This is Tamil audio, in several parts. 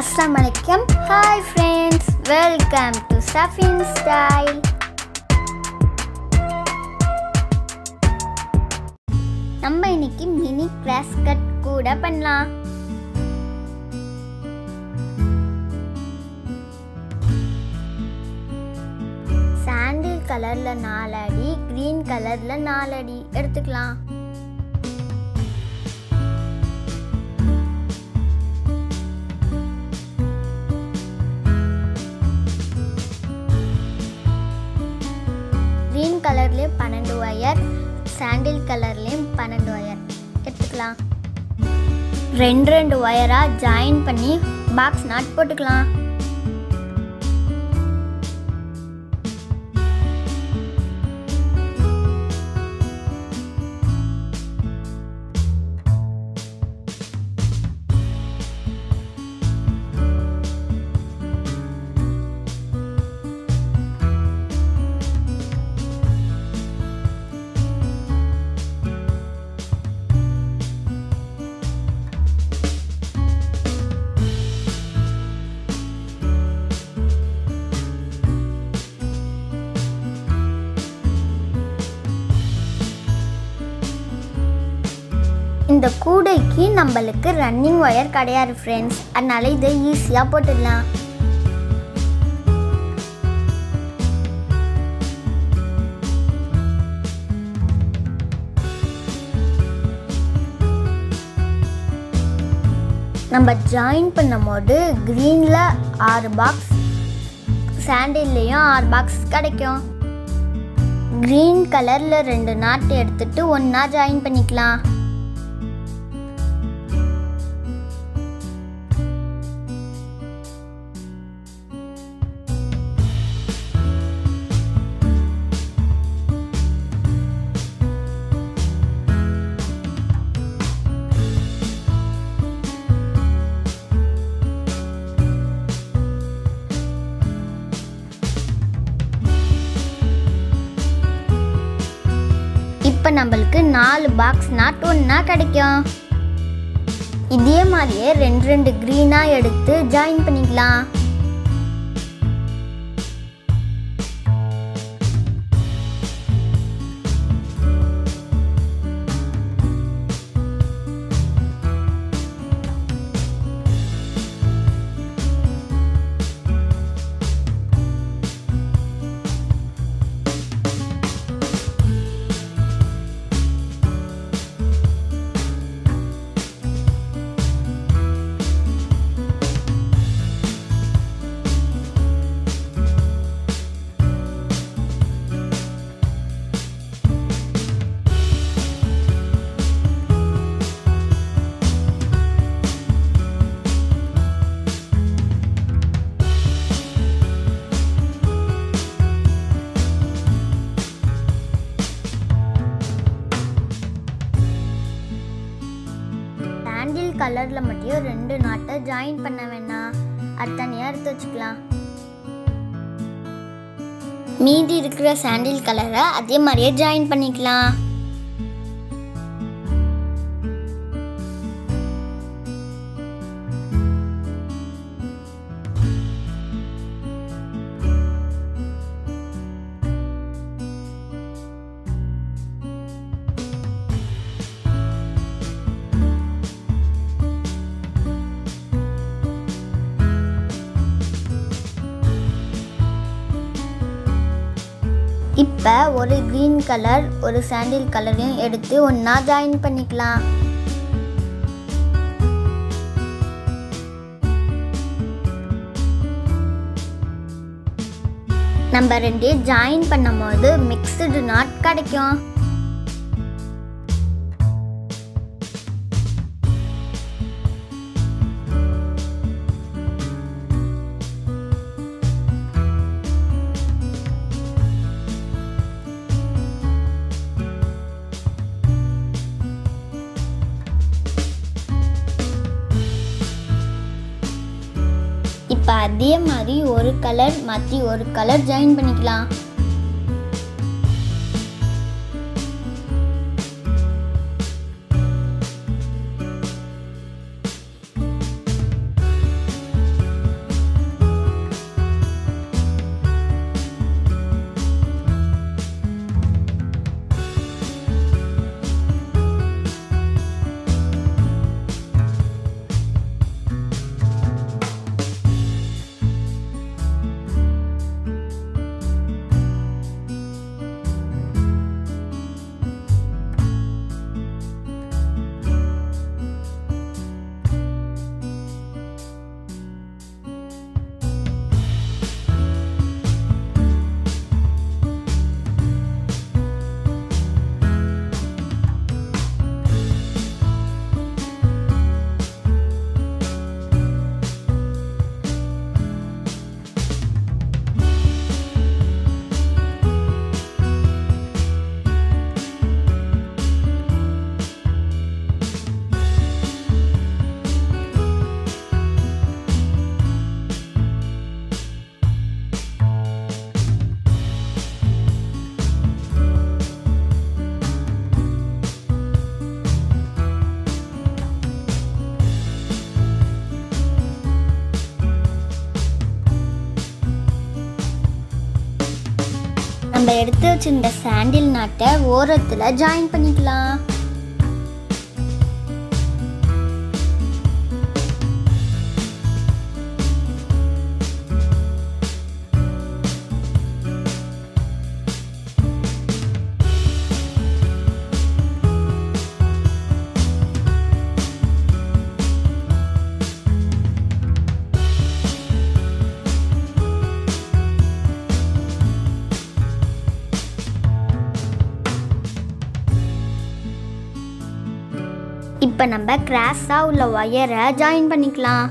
அஸ்லாம் வலைக்கம் hi friends welcome to Safin style நம்ம இன்னைக்கு மினி கிராஸ் கட் கூட பண்ணலாம். சாண்டில் கலர்ல நாலு அடி கிரீன் கலர்ல நாலு அடி எடுத்துக்கலாம். கலர்லேயும் பன்னெண்டு ஒயர் சாண்டில் கலர்லேயும் பன்னெண்டு ஒயர் எடுத்துக்கலாம். ரெண்டு ரெண்டு ஒயராக ஜாயின் பண்ணி பாக்ஸ் நாட் போட்டுக்கலாம். இந்த கூடைக்கு நம்மளுக்கு ரன்னிங் ஒயர் கிடையாது ஃப்ரெண்ட்ஸ் அதனால இதை ஈஸியாக போட்டுடலாம். நம்ம ஜாயின் பண்ணும்போது க்ரீனில் ஆறு பாக்ஸ் சாண்டில்லையும் ஆறு பாக்ஸ் கிடைக்கும். க்ரீன் கலரில் ரெண்டு நாட்டு எடுத்துகிட்டு ஒன்றா ஜாயின் பண்ணிக்கலாம். நம்மளுக்கு நாலு பாக்ஸ் நாட் ஒன்றா கிடைக்கும். இதே மாதிரியே ரெண்டு ரெண்டு க்ரீனாக எடுத்து ஜாயின் பண்ணிக்கலாம். ரெண்டு ஜாயின் பண்ண வேணாம் அது தனியாக எடுத்து வச்சுக்கலாம். மீதி இருக்கிற சாண்டில் கலரை அதே மாதிரியே ஜாயின் பண்ணிக்கலாம். இப்போ ஒரு க்ரீன் கலர் ஒரு சாண்டில் கலரையும் எடுத்து ஒன்றா ஜாயின் பண்ணிக்கலாம். நம்ம ரெண்டு ஜாயின் பண்ணும்போது மிக்ஸ்டு நாட் கிடைக்கும். அதே மாதிரி ஒரு கலர் மாற்றி ஒரு கலர் ஜாயின் பண்ணிக்கலாம். எடுத்து வச்சிருந்த சாண்டில் நாட்டை ஓரத்தில் ஜாயின் பண்ணிக்கலாம். இப்போ நம்ம கிராஸாக உள்ள ஒயரை ஜாயின் பண்ணிக்கலாம்.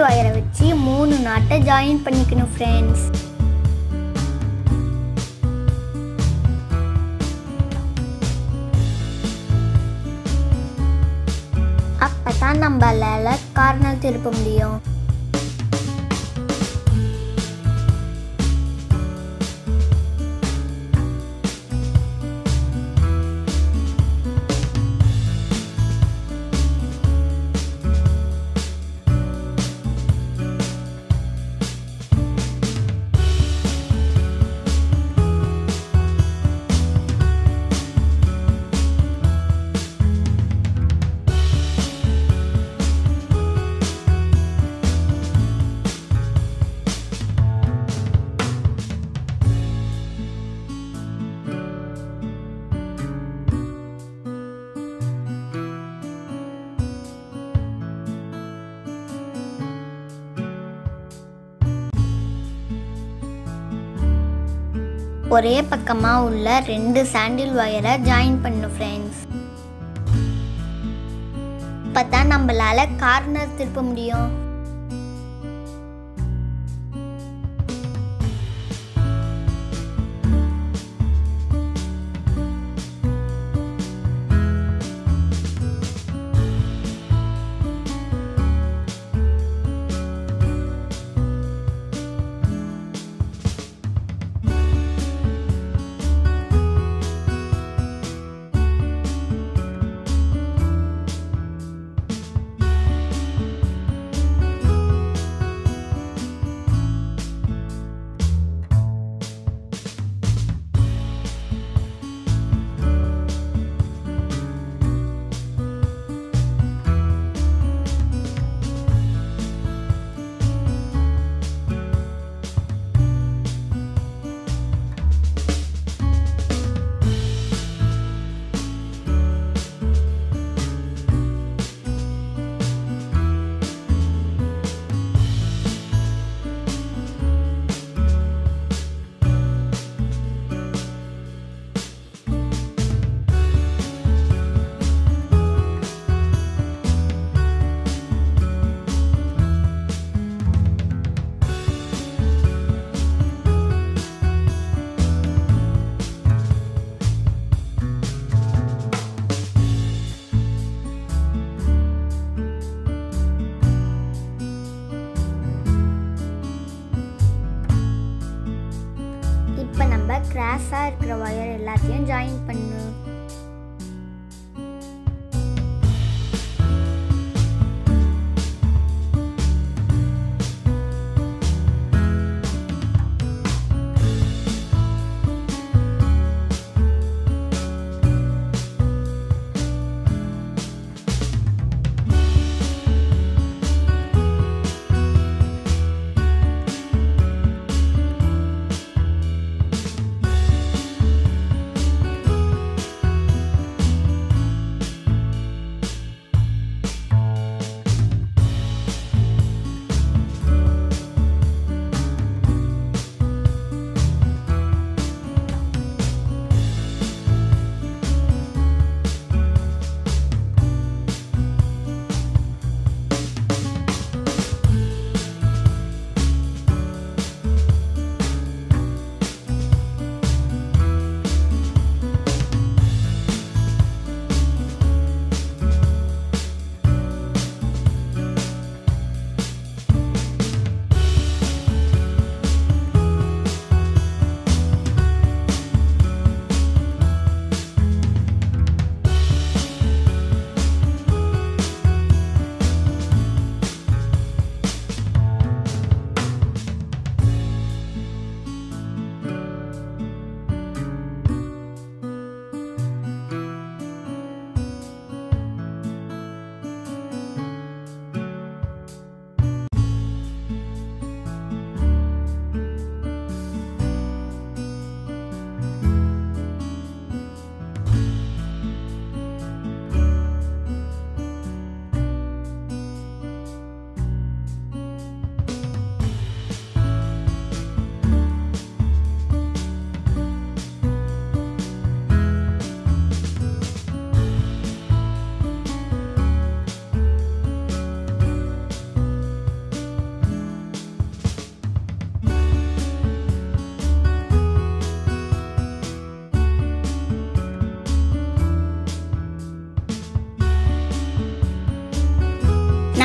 சாண்டில் ஒயரை வச்சு மூணு நாட்டை ஜாயின் பண்ணிக்கணும் ஃப்ரெண்ட்ஸ் அப்பதான் நம்மளால கார்னல் திருப்ப முடியும். ஒரே பக்கமாக உள்ள ரெண்டு சாண்டில் ஒயரை ஜாயின் பண்ணும் ஃப்ரெண்ட்ஸ் இப்போ தான் நம்மளால் கார்னர் திருப்ப முடியும். ஜாயின் பண்ணு?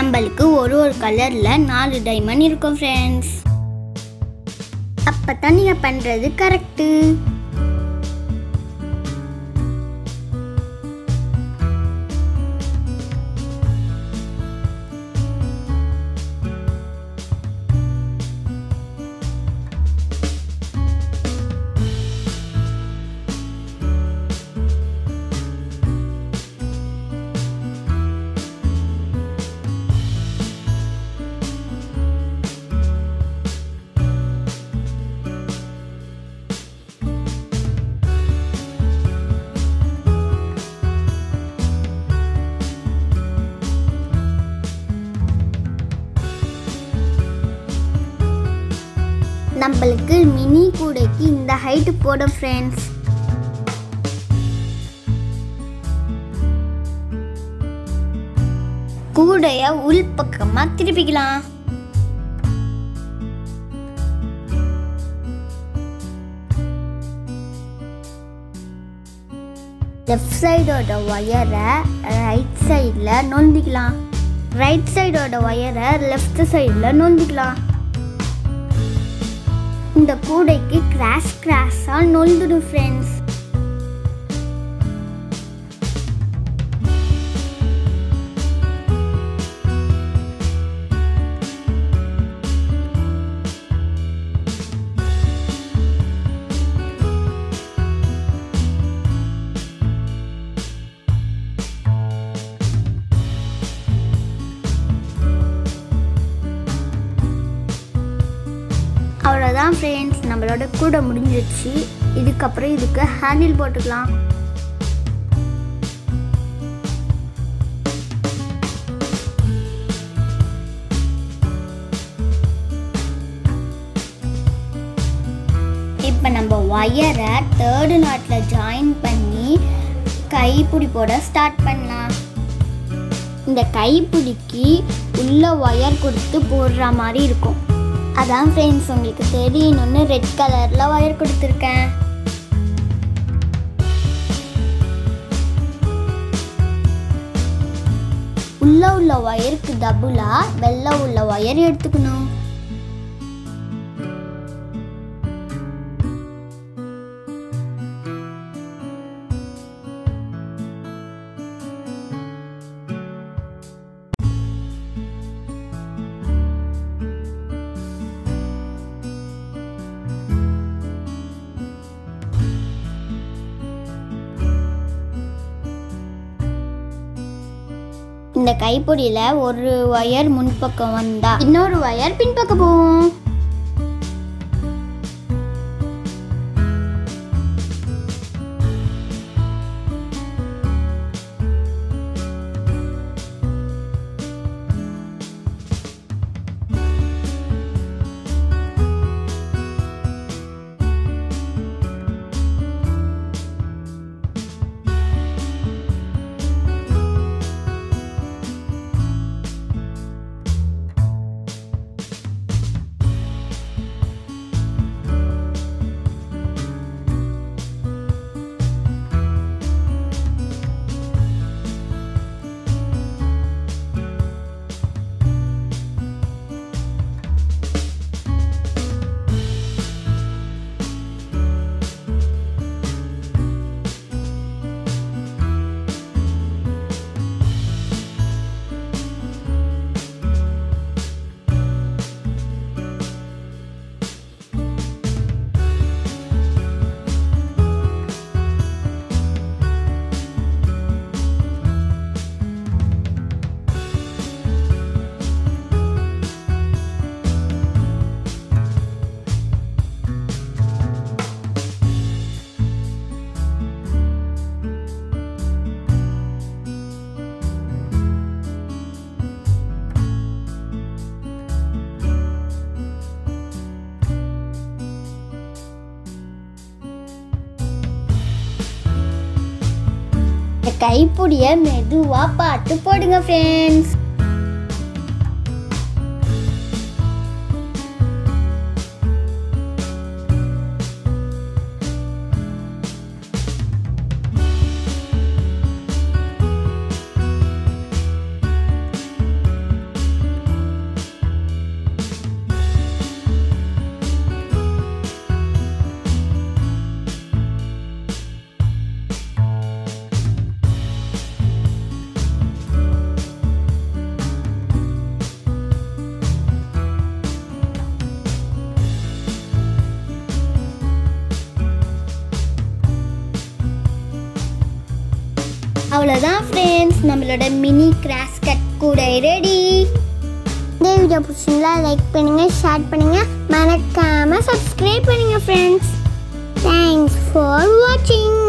நம்மளுக்கு ஒரு ஒரு கலரில் நாலு டைமண்ட் இருக்கும் ஃப்ரெண்ட்ஸ் அப்போ தான் நீங்கள் பண்ணுறது கரெக்டு நம்மளுக்கு மினி கூடைக்கு இந்த ஹைட்டு போடும் ஃப்ரெண்ட்ஸ் கூடைய உள் பக்கமாக திருப்பிக்கலாம். லெஃப்ட் சைடோட ஒயரை ரைட் சைடில் நொந்திக்கலாம் ரைட் சைடோட ஒயரை லெஃப்ட் சைடில் நொந்திக்கலாம் இந்த கூடைக்கு கிராஸ் கிராஸாக நொந்துடும் ஃப்ரெண்ட்ஸ் அவ்வளோதான் ஃப்ரெண்ட்ஸ் நம்மளோட கூட முடிஞ்சிருச்சு. இதுக்கப்புறம் இதுக்கு ஹேண்டில் போட்டுக்கலாம். இப்போ நம்ம ஒயரை தேர்டு நாட்டில் ஜாயின் பண்ணி கைப்பிடி போட ஸ்டார்ட் பண்ணலாம். இந்த கைப்பிடிக்கு உள்ள ஒயர் கொடுத்து போடுற மாதிரி இருக்கும். அதான் ஃப்ரெண்ட்ஸ் உங்களுக்கு தெரியணும்னு ரெட் கலரில் ஒயர் கொடுத்துருக்கேன். உள்ள உள்ள ஒயருக்கு டபுளா வெள்ளை உள்ள ஒயர் எடுத்துக்கணும். இந்த கைப்பிடியில ஒரு ஒயர் முன்பக்கம் வந்தா. இன்னொரு ஒயர் பின்பக்கம் போவோம் கைப்பிடிய மெதுவாக பார்த்து போடுங்க ஃப்ரெண்ட்ஸ் நம்மளோட மினி கிராஸ் கட் கூட ரெடி இந்த வீடியோ பிடிச்சிங்களா லைக் பண்ணுங்க ஷேர் பண்ணுங்க. மறக்காம சப்ஸ்கிரைப் பண்ணுங்க ஃப்ரெண்ட்ஸ் தேங்க்ஸ் ஃபார் வாட்சிங்